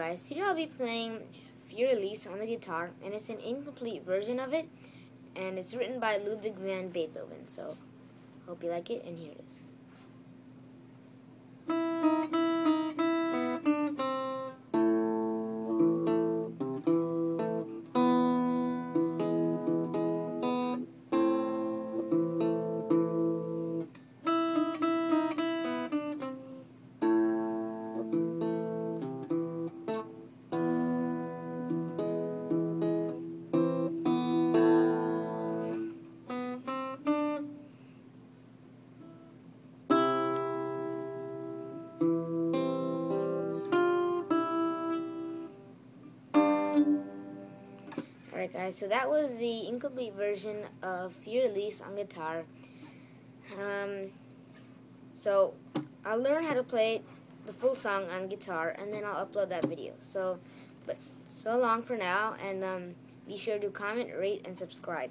guys, today I'll be playing Elise on the guitar, and it's an incomplete version of it, and it's written by Ludwig van Beethoven, so hope you like it, and here it is. Alright guys, so that was the incomplete version of Fur Elise on guitar. Um, so I'll learn how to play the full song on guitar and then I'll upload that video. So, but so long for now and um, be sure to comment, rate, and subscribe.